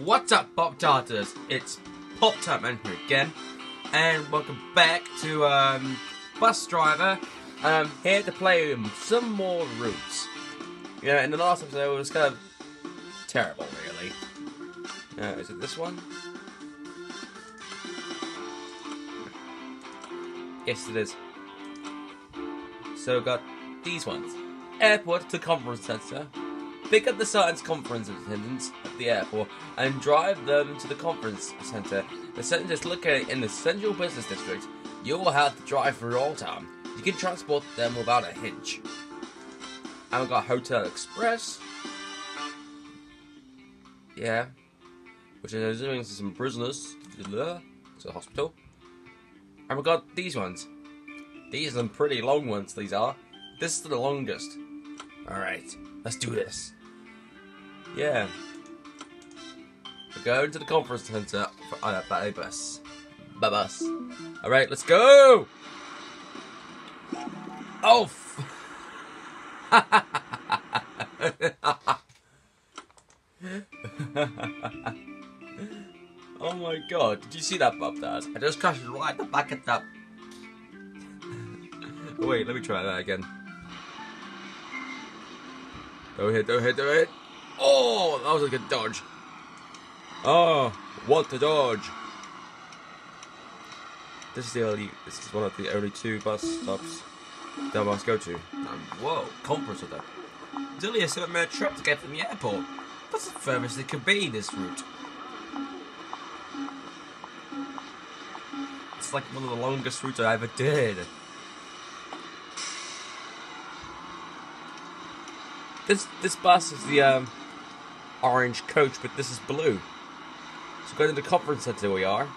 What's up, Pop Tartars? It's Pop Tart Man here again, and welcome back to um, Bus Driver. I'm here to play some more routes. Yeah, in the last episode it was kind of terrible, really. Uh, is it this one? Yes, it is. So we got these ones. Airport to conference center. Pick up the science conference attendants at the airport and drive them to the conference center. The center is located in the central business district. You will have to drive through all town. You can transport them without a hitch. And we got Hotel Express. Yeah. Which is doing some prisoners to the hospital. And we got these ones. These are some pretty long ones, these are. This is the longest. Alright, let's do this. Yeah. We're going to the conference center for uh, by bus. By bus. Alright, let's go! Oh! oh my god, did you see that, Bob Dad? I just crashed right the back of that. Wait, let me try that again. Don't hit, don't hit, don't hit. Oh, that was a good dodge. Oh, what a dodge. This is the only, this is one of the only two bus stops that I must go to. Um, whoa, conference of that. It's only a seven minute trip to get from the airport. That's the furthest it could be, this route. It's like one of the longest routes I ever did. This this bus is the um, orange coach, but this is blue. So going to the conference center we are.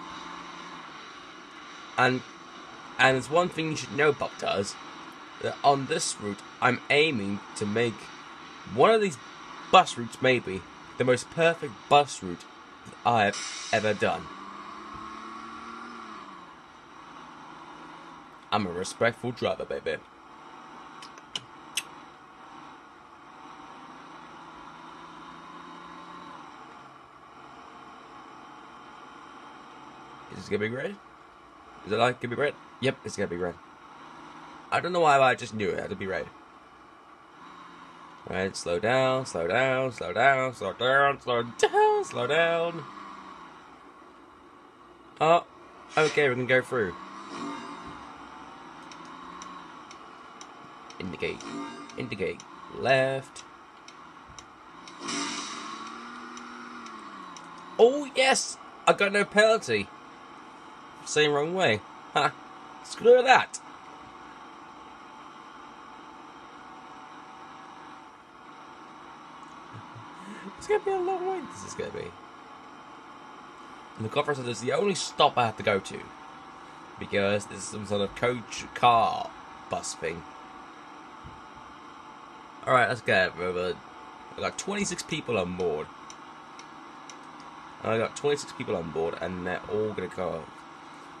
And and there's one thing you should know, Bob does, that on this route I'm aiming to make one of these bus routes maybe the most perfect bus route that I've ever done. I'm a respectful driver, baby. Is this gonna be red? Is it like gonna be red? Yep, it's gonna be red. I don't know why, but I just knew it had to be red. Right, slow down, slow down, slow down, slow down, slow down, slow down. Oh, okay, we can go through. Indicate, indicate, left. Oh yes, I got no penalty. Same wrong way. Ha, screw that. It's gonna be a long wait. This is gonna be. And the conference is the only stop I have to go to because this is some sort of coach car bus thing. All right, let's get over. I got 26 people on board. I got 26 people on board, and they're all gonna go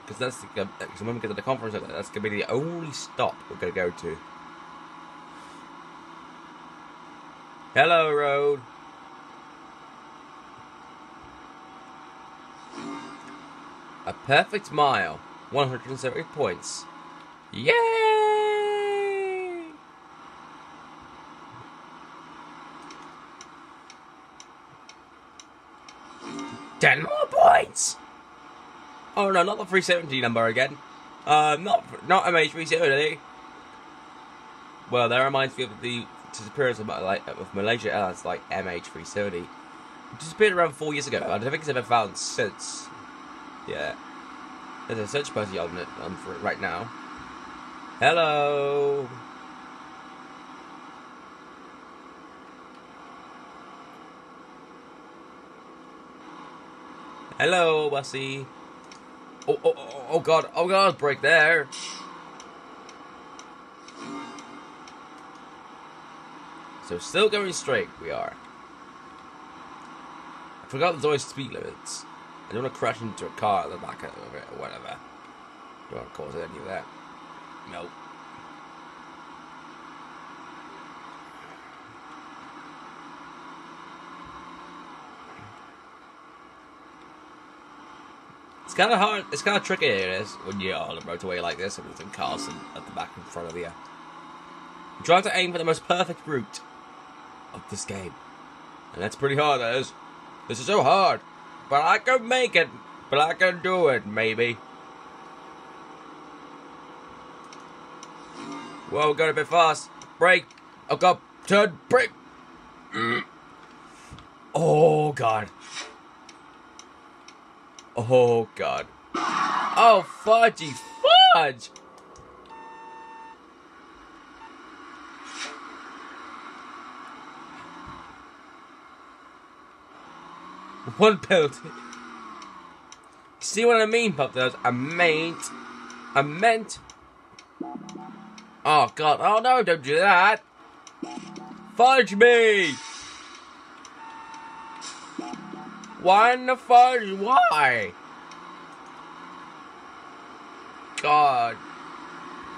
because that's the, uh, cause when we get to the conference that's gonna be the only stop we're gonna go to. Hello, road. A perfect mile. 170 points. Yay! Ten more points! Oh no, not the 370 number again. Uh, not not MH370. Well, that reminds me of the disappearance of, like, of Malaysia Airlines, like MH370. It disappeared around four years ago. I don't think it's ever found since. Yeah. There's a search party on it on for it right now. Hello. Hello, Bussy. Oh, oh, oh, oh, oh, God. Oh, God, break there. So, still going straight, we are. I forgot there's always speed limits. I don't want to crash into a car at the back of it or whatever. Don't want to cause any of that. Nope. It's kind of hard. It's kind of tricky. It is when you're on a motorway like this and there's cars at the back in front of you. You try to aim for the most perfect route of this game, and that's pretty hard. That is. This is so hard, but I can make it. But I can do it, maybe. Whoa, going a bit fast. Brake. Oh god. Turn. Brake. Mm. Oh god. Oh god. Oh fudgy fudge! One penalty. See what I mean, Pop does? I meant. I meant. Oh god. Oh no, don't do that. Fudge me! Why in the fudge? Why? God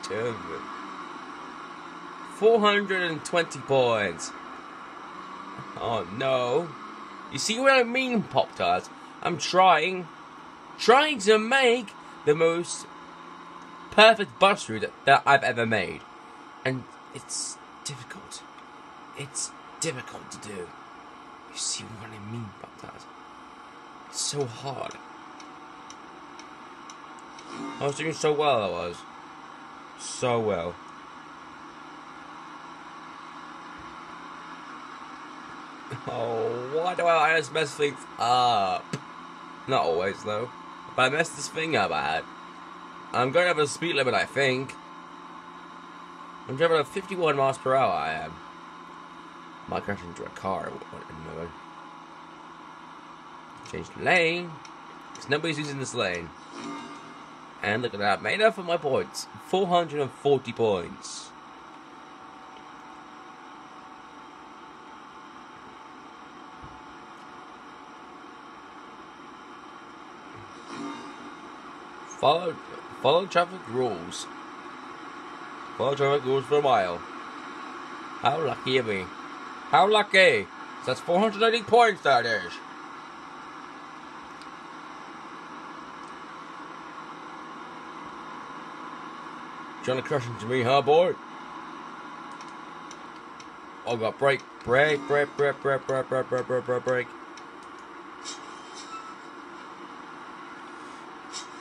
damn it. 420 points. Oh no. You see what I mean, Pop Tarts? I'm trying, trying to make the most perfect bus route that I've ever made. And it's difficult. It's difficult to do. You see what I mean, Pop Tarts? So hard. I was doing so well, I was. So well. Oh, why do I always mess things up? Not always, though. But I messed this thing up, I had. I'm going over the speed limit, I think. I'm driving at 51 miles per hour, I am. Might crash into a car in a moment. Change lane. Because nobody's using this lane. And look at that, made up for my points. 440 points. Follow, follow traffic rules. Follow traffic rules for a while. How lucky am I? How lucky? That's 480 points, that is. To crash into me, huh, boy? Oh, got brake, brake, brake, brake, brake, brake, brake, brake, brake, brake, brake.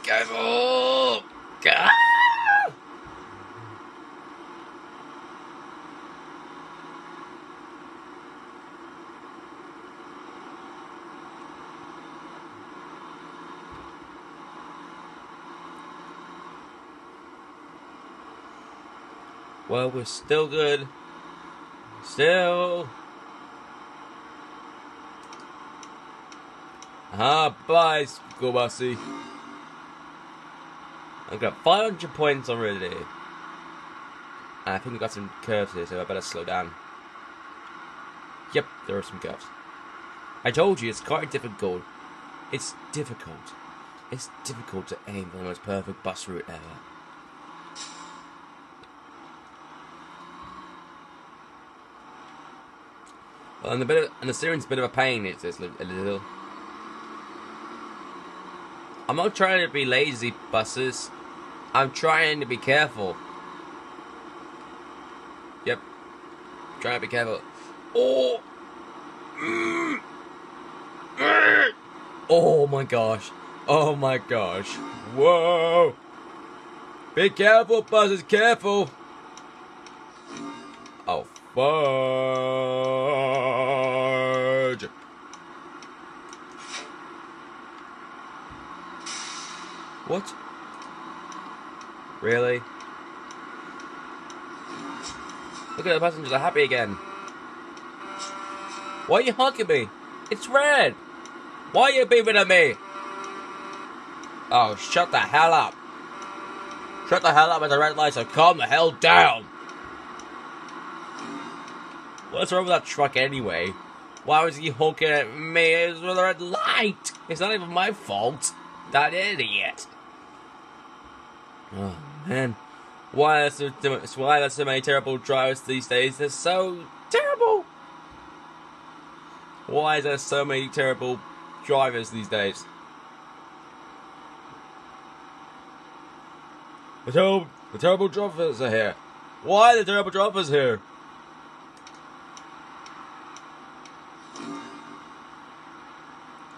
Careful! God! Well, we're still good. Still. Ah, bye, Skobasi. I've got 500 points already. I think we've got some curves here, so I better slow down. Yep, there are some curves. I told you, it's quite difficult. It's difficult. It's difficult to aim for the most perfect bus route ever. Well, and the bit of, and the steering's a bit of a pain. It's just a little. I'm not trying to be lazy, buses. I'm trying to be careful. Yep. Trying to be careful. Oh. Oh my gosh. Oh my gosh. Whoa. Be careful, buses. Careful. Oh, fudge. What? Really? Look at the passengers are happy again. Why are you hugging me? It's red. Why are you beaming at me? Oh, shut the hell up. Shut the hell up at the red lights and calm the hell down. What's wrong with that truck anyway? Why was he honking at me? It's with a red light. It's not even my fault. That idiot. Oh man, why are so why are so many terrible drivers these days? They're so terrible. Why is there so many terrible drivers these days? The terrible, the terrible droppers are here. Why are the terrible drivers here?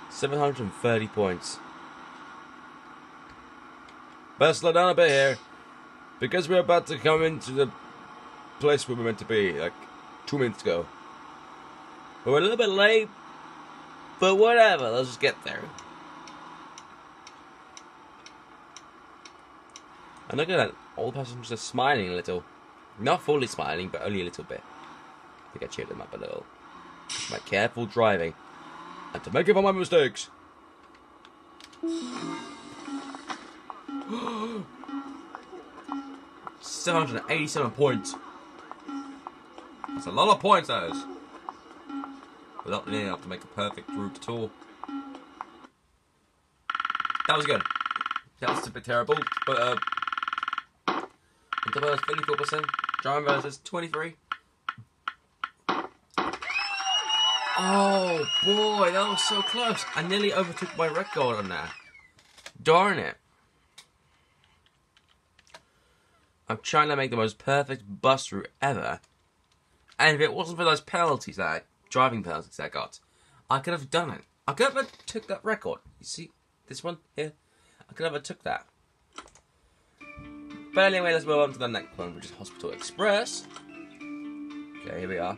Seven hundred and thirty points. Better slow down a bit here, because we're about to come into the place where we were meant to be like two minutes ago. But we're a little bit late, but whatever. Let's just get there. And look at that. All the passengers are smiling a little. Not fully smiling, but only a little bit. I think I cheered them up a little. My careful driving. And to make up for my mistakes. Seven hundred and eighty-seven points. That's a lot of points, that is. Without nearly enough to make a perfect route at all. That was good. That was a bit terrible, but uh, Double 54%. Driving versus 23. Oh boy, that was so close. I nearly overtook my record on that. Darn it. I'm trying to make the most perfect bus route ever. And if it wasn't for those penalties that I, driving penalties I got, I could have done it. I could have took that record. You see this one here? I could have took that. But anyway, let's move on to the next one, which is Hospital Express. Okay, here we are.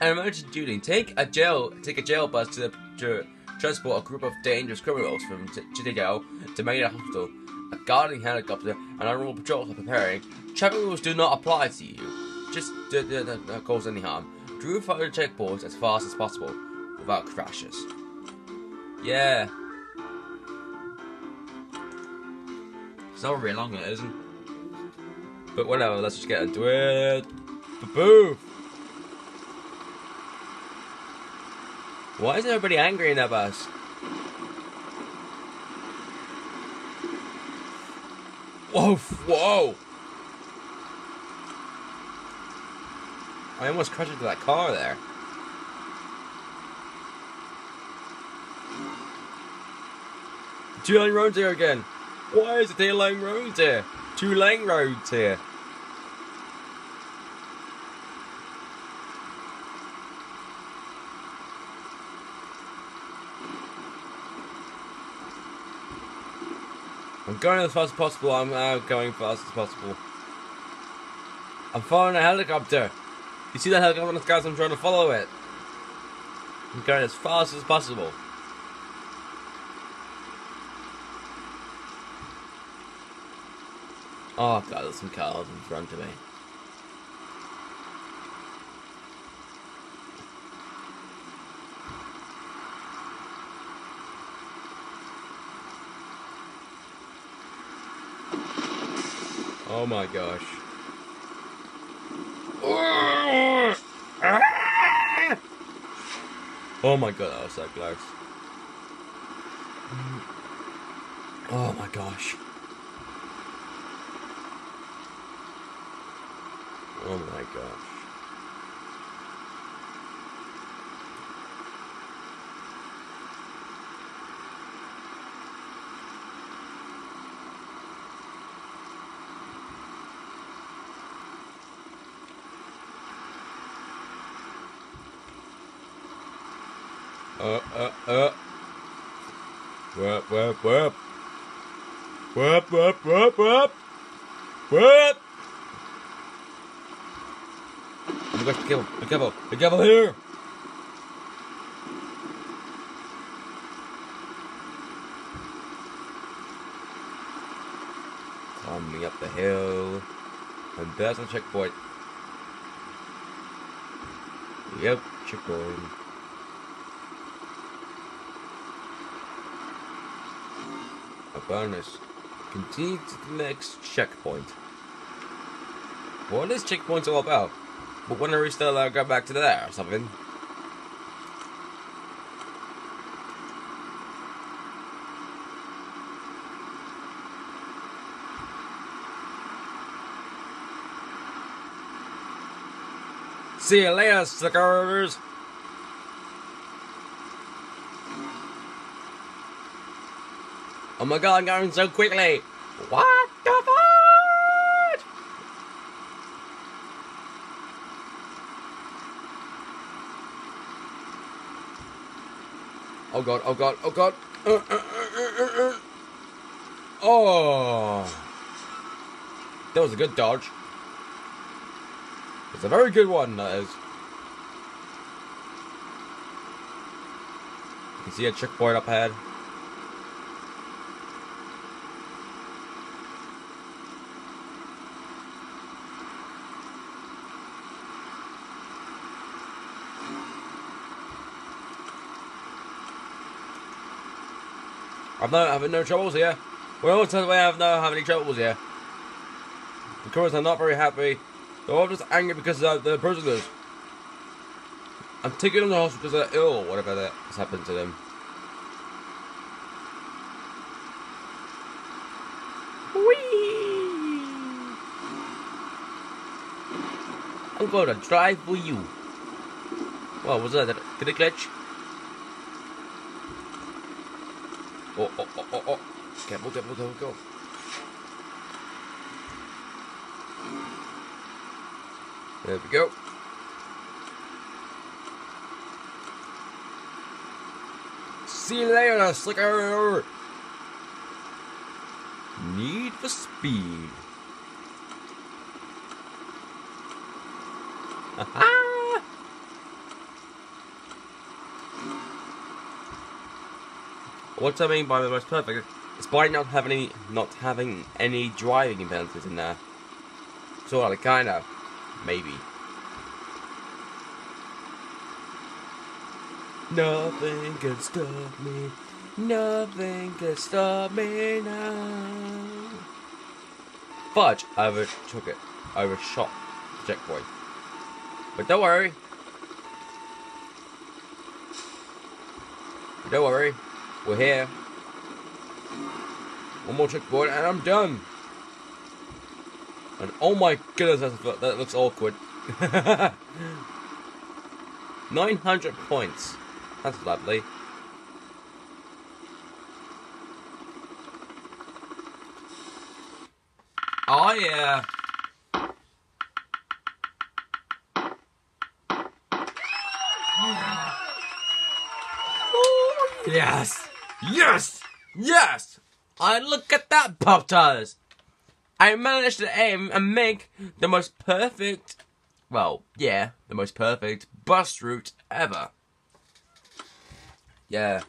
An emergency duty. Take a jail. Take a jail bus to, the, to transport a group of dangerous criminals from City Jail to Maida Hospital. A guarding helicopter and normal patrols are preparing. Traffic rules do not apply to you. Just do, not cause any harm. Drew the checkpoints as fast as possible without crashes. Yeah. It's not really long, it isn't. But whatever, let's just get into it. Boo! Why is everybody angry in that bus? Whoa, whoa! I almost crashed into that car there. Two lane roads here again. Why is it two lane roads here? Two lane roads here. I'm going as fast as possible. I'm now going fast as possible. I'm following a helicopter. You see that helicopter, guys? I'm trying to follow it. I'm going as fast as possible. Oh god, there's some cars in front of me. Oh my gosh. Oh my god, that was so close. Oh my gosh. Oh my gosh. Uh, uh, uh. Whoop, whoop, whoop. Whoop, whoop, whoop, whoop. Whoop. gosh, be careful, be careful, be careful here! Climbing up the hill. And there's a checkpoint. Yep, checkpoint. Bonus. Continue to the next checkpoint. What is checkpoints all about? But when are we still uh, go back to there or something? See you later, suckers! Oh my god, I'm going so quickly! What the fuck? Oh god, oh god, oh god! Uh, uh, uh, oh! That was a good dodge. It's a very good one, that is. You can see a checkpoint up ahead. I'm not having no troubles here. Well, it turns out I have not having any troubles here. The course, I'm not very happy. They're all just angry because of the prisoners. I'm taking them to the hospital because they're ill whatever that has happened to them. Whee! I'm gonna drive for you. What was that? Did it glitch? Oh, oh, oh, oh, oh. Careful, careful, careful, go. There we go. See you later, slicker! Need for speed. Aha! What I mean by the most perfect is by not having any, not having any driving penalties in there. Sort of, kind of, maybe. Nothing can stop me. Nothing can stop me now. Fudge! Overtook it. Overshot the checkpoint. But don't worry. Don't worry. We're here. One more checkpoint and I'm done. And oh my goodness, that, that looks awkward. 900 points. That's lovely. Oh yeah. Yes! Yes! Yes! I look at that, Pop Tarts! I managed to aim and make the most perfect, well, yeah, the most perfect bus route ever. Yeah.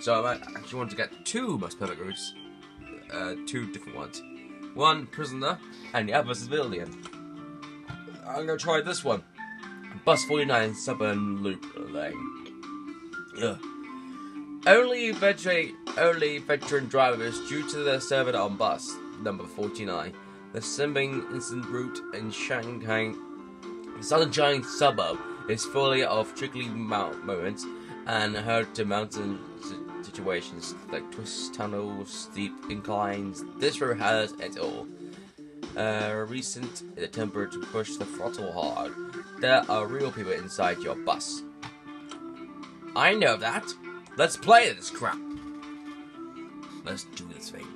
So I actually want to get two most perfect routes. Uh, two different ones. One prisoner and the other civilian. I'm gonna try this one. Bus 49 Suburban Loop Lane. Ugh. Only veteran, only veteran drivers due to their service on bus number 49, the Simbing Instant Route in Shanghai, Sunshine suburb is full of trickly moments and hard to mountain situations like twists, tunnels, steep inclines. This road has it all. A recent attempt to push the throttle hard. There are real people inside your bus. I know that. Let's play this crap. Let's do this thing.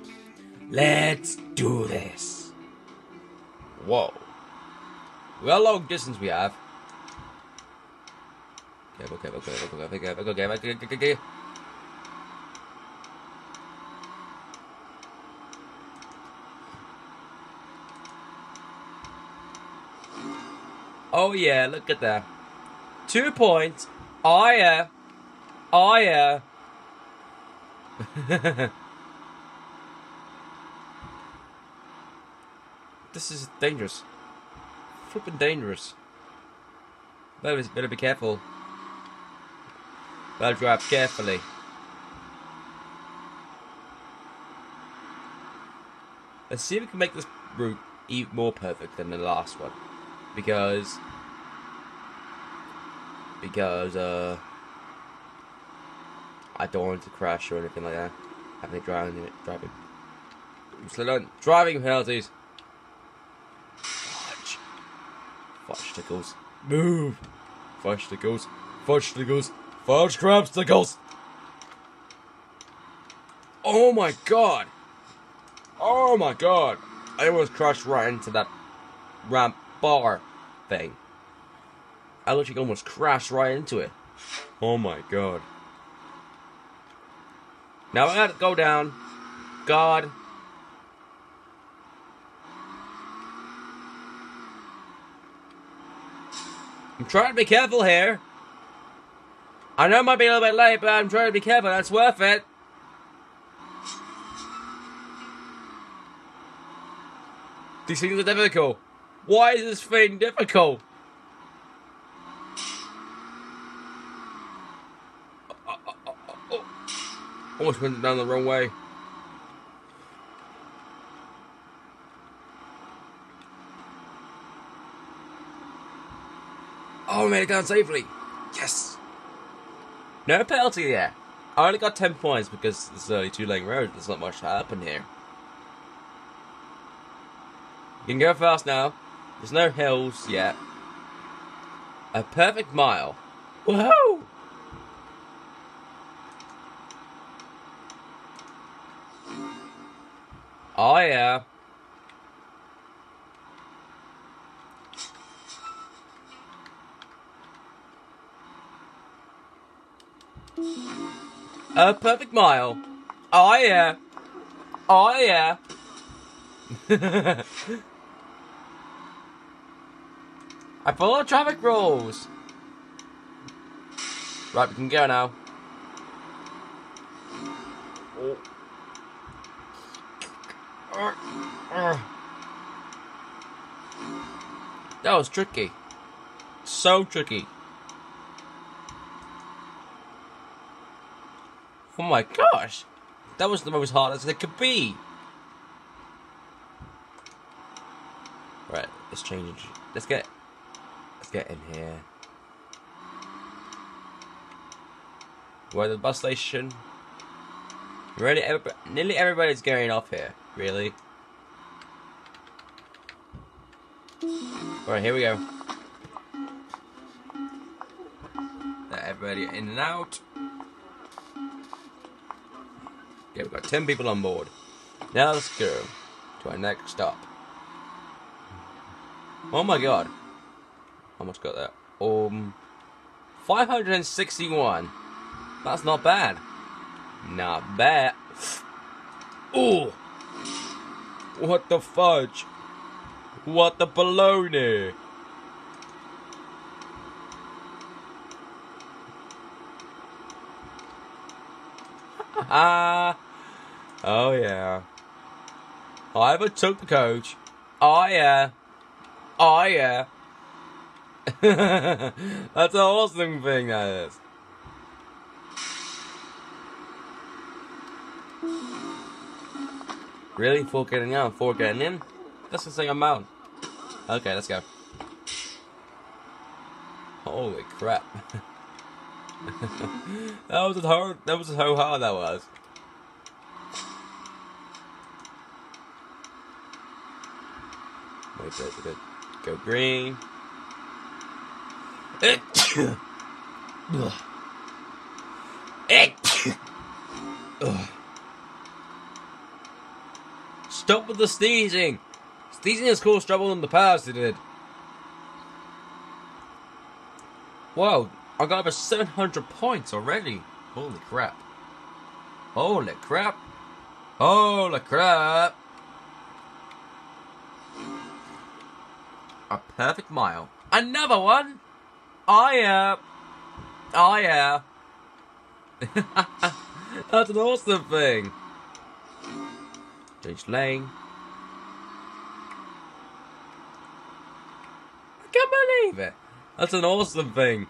Let's do this. Whoa. Well, long distance we have. Careful, careful, careful, careful, careful, careful, careful, careful. Oh yeah, look at that. Two points. Oh yeah. Oh yeah. this is dangerous. Flipping dangerous. Better, better be careful. Better drive carefully. Let's see if we can make this route even more perfect than the last one. Because... Because, uh... I don't want to crash or anything like that. Having driving, driving. Slow down. Driving penalties. Fudge. Fudge tickles. Move. Fudge tickles. Fudge tickles. Fudge crab tickles. Oh my god. Oh my god. I almost crashed right into that ramp bar thing. I literally almost crashed right into it. Oh my god. Now I gotta go down. God. I'm trying to be careful here. I know it might be a little bit late, but I'm trying to be careful. That's worth it. These things are difficult. Why is this thing difficult? Almost went down the wrong way. Oh, made it down safely. Yes. No penalty there. I only got 10 points because it's only two lane road. There's not much to happen here. You can go fast now. There's no hills yet. A perfect mile. Whoa! Oh yeah. A perfect mile. Oh yeah. Oh yeah. I follow traffic rules. Right, we can go now. Oh. That was tricky. So tricky. Oh my gosh! That was the most hardest it could be. Right, let's change. Let's get. Let's get in here. Where the bus station? Really, everybody, nearly everybody's going off here. Really. Alright, here we go. Let everybody in and out. Okay, we've got 10 people on board. Now let's go to our next stop. Oh my god. Much got that? Um, 561. That's not bad. Not bad. Oh! What the fudge? What the baloney? Ah! oh yeah. I overtook the coach. Oh yeah. Oh yeah. That's an awesome thing that is. Really? Four getting out, four getting in? That's the thing I'm out. Okay, let's go. Holy crap. that was hard that was how hard that was. Wait, wait, wait. Go green. Stop with the sneezing! Sneezing has caused trouble in the past, it did. Wow, I got over 700 points already. Holy crap. Holy crap. Holy crap. A perfect mile. Another one? Oh yeah. Oh yeah. That's an awesome thing. Change lane. I can't believe it. That's an awesome thing.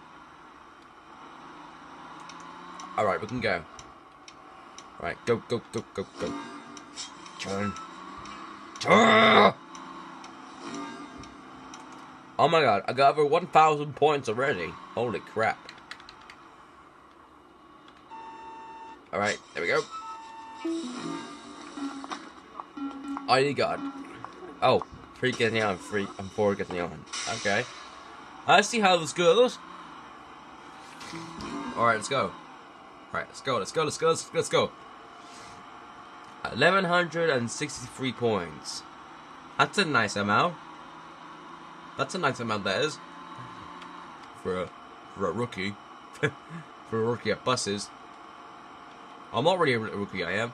Alright, we can go. Alright, go, go, go, go, go. Turn. Turn! Oh my god, I got over 1,000 points already. Holy crap. Alright, there we go. ID God. Oh, three getting on, three and four getting on. Okay. I see how this goes. Alright, let's go. Alright, let's go, let's go, let's go, let's, go. 1163 points. That's a nice amount. That's a nice amount, that is. For a, for a rookie. for a rookie at buses. I'm really a rookie, I am.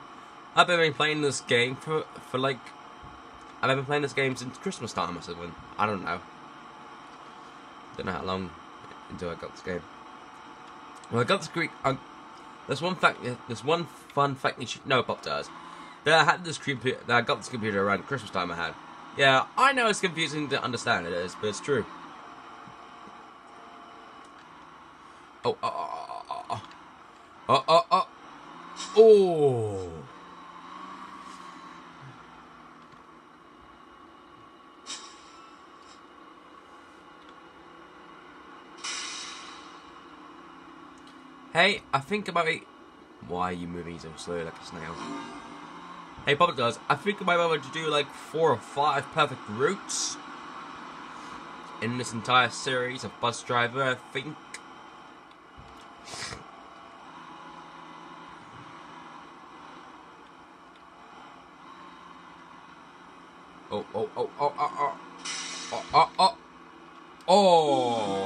I've been playing this game for, for like... I've been playing this game since Christmas time or something. I don't know. Don't know how long until I got this game. Well, I got this Greek... Uh, there's one fact... There's one fun fact you should know about does. That I had this computer... That I got this computer around Christmas time I had. Yeah, I know it's confusing to understand it is, but it's true. Oh, oh, oh, oh, oh, oh, oh, oh. Hey, I think about it. Why are you moving so slow like a snail? Hey, Papa does. I think I might be able to do like four or five perfect routes in this entire series of Bus Driver. I think. Oh, oh, oh, oh, oh, oh, oh, oh, oh, oh.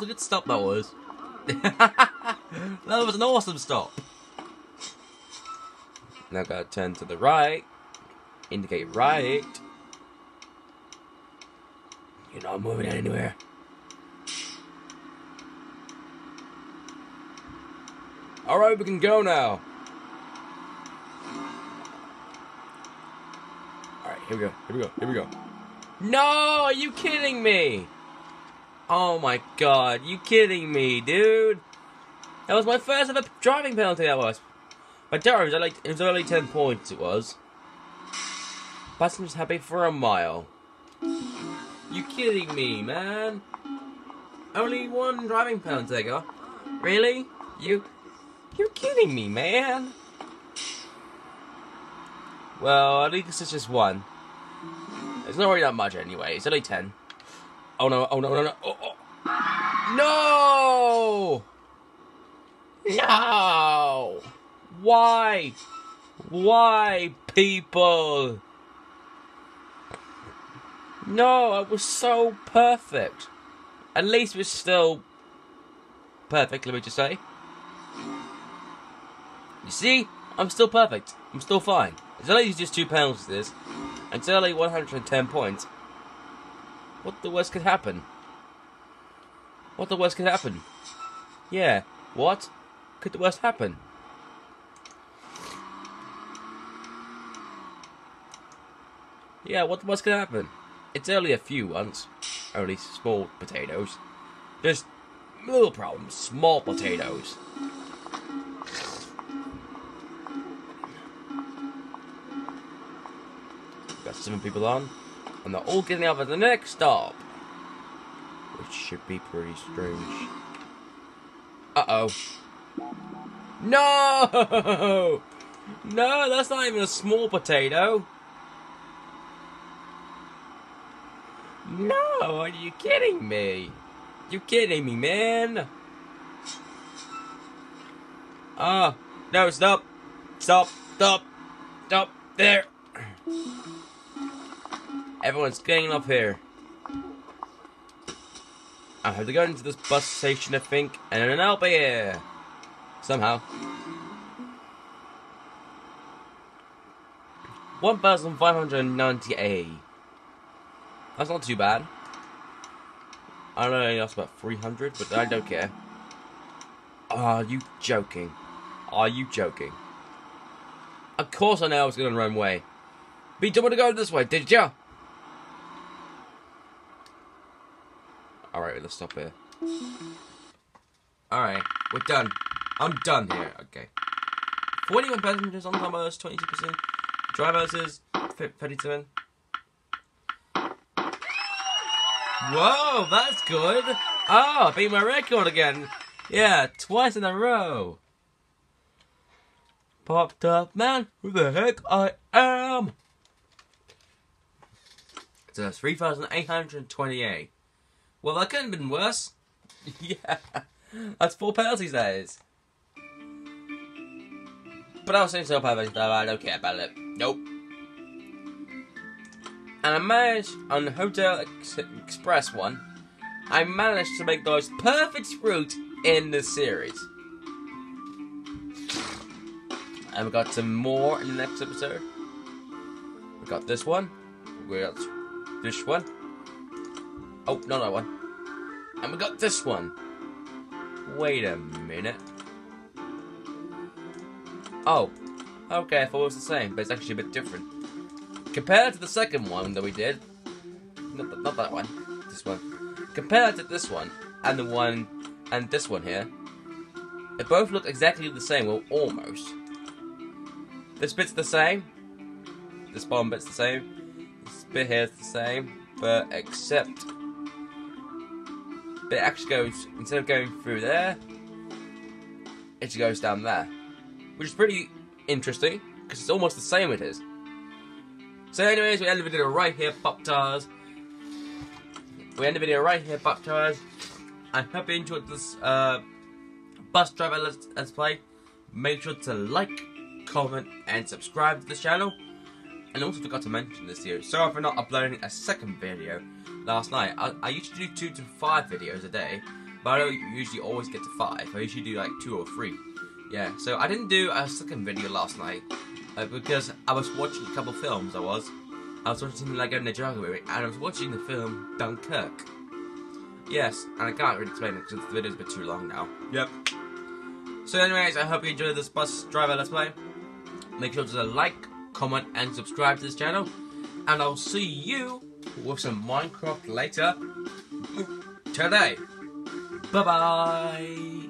Was a good stop, that was. that was an awesome stop. Now gotta turn to the right. Indicate right. You're not moving anywhere. Alright, we can go now. Alright, here we go, here we go, here we go. No, are you kidding me? Oh my god, you kidding me, dude? That was my first ever driving penalty, that was. My was only, it was only 10 points, it was. Passengers happy for a mile. You kidding me, man? Only one driving penalty, go. Really? You, you're kidding me, man? Well, at least it's just one. It's not really that much anyway. It's only 10. Oh no, oh no, no, no. Oh, oh. No! No! Why? Why, people? No, it was so perfect. At least it was still perfect, let me just say. You see? I'm still perfect. I'm still fine. It's only just two penalties, and it's only 110 points. What the worst could happen? What the worst could happen? Yeah, what could the worst happen? Yeah, what what's gonna happen? It's only a few ones. Only small potatoes. Just little problems. Small potatoes. Got seven people on. And they're all getting up at the next stop. Which should be pretty strange. Uh-oh. No! No, that's not even a small potato. No, are you kidding me? You kidding me, man? Ah, uh, no, stop. Stop, stop, stop, there. Everyone's getting up here. I have to go into this bus station, I think, and then I'll be here. Somehow. 1,598. That's not too bad. I don't know I lost about 300, but I don't care. Are you joking? Are you joking? Of course I know I was going the wrong way. But you told me to go this way, did you? Let's stop here. Alright, we're done. I'm done here. Okay. 41 passengers on time, 22%. Drivers is 37. Whoa, that's good. Oh, beat my record again. Yeah, twice in a row. Popped up, man. Who the heck I am? So that's 3,828. Well, that could have been worse. yeah, that's four penalties, that is. But I was saying so perfect, though I don't care about it. Nope. And I managed on the Hotel Ex Express one, I managed to make the most perfect route in the series. And we got some more in the next episode. We got this one. We got this one. Oh, not that one. And we got this one. Wait a minute. Oh, okay, I thought it was the same, but it's actually a bit different. Compared to the second one that we did, not, not that one, this one. Compared to this one, and the one, and this one here, they both look exactly the same, well, almost. This bit's the same, this bottom bit's the same, this bit here's the same, but except it actually goes, instead of going through there, it goes down there. Which is pretty interesting, because it's almost the same it is. So anyways, we end the video right here, Pop Tars. We end the video right here, Pop Tars. I hope you enjoyed this uh, bus driver let's, let's play. Make sure to like, comment, and subscribe to the channel. And also forgot to mention this year. Sorry for not uploading a second video last night. I, I used to do two to five videos a day, but I don't usually always get to five. I usually do like two or three. Yeah, so I didn't do a second video last night uh, because I was watching a couple films. I was, I was watching Lego Ninjago movie, and I was watching the film Dunkirk. Yes, and I can't really explain it because the video's a bit too long now. Yep. So, anyways, I hope you enjoyed this bus driver let's play. Make sure to like, comment, and subscribe to this channel, and I'll see you with some Minecraft later today. Bye bye.